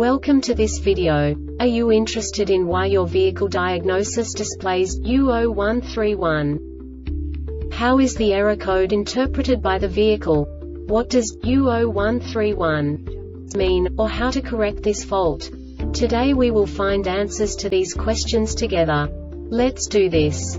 Welcome to this video. Are you interested in why your vehicle diagnosis displays U0131? How is the error code interpreted by the vehicle? What does U0131 mean, or how to correct this fault? Today we will find answers to these questions together. Let's do this.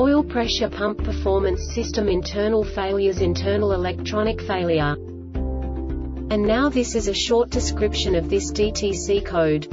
Oil pressure pump performance system internal failures internal electronic failure. And now this is a short description of this DTC code.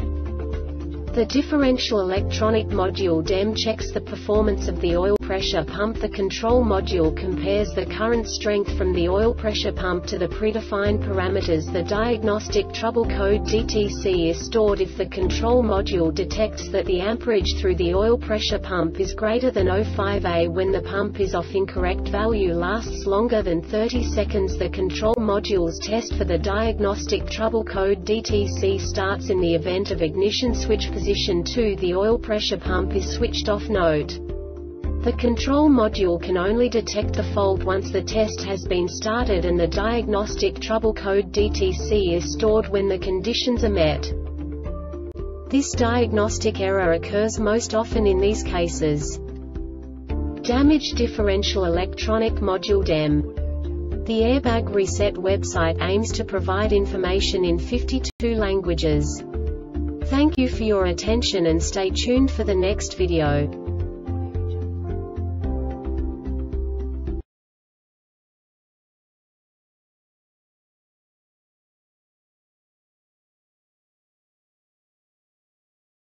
The differential electronic module DEM checks the performance of the oil pressure pump. The control module compares the current strength from the oil pressure pump to the predefined parameters. The diagnostic trouble code DTC is stored if the control module detects that the amperage through the oil pressure pump is greater than 05A when the pump is off incorrect value lasts longer than 30 seconds. The control module's test for the diagnostic trouble code DTC starts in the event of ignition switch position position 2 the oil pressure pump is switched off note. The control module can only detect the fault once the test has been started and the diagnostic trouble code DTC is stored when the conditions are met. This diagnostic error occurs most often in these cases. Damaged differential electronic module DEM. The Airbag Reset website aims to provide information in 52 languages. Thank you for your attention and stay tuned for the next video.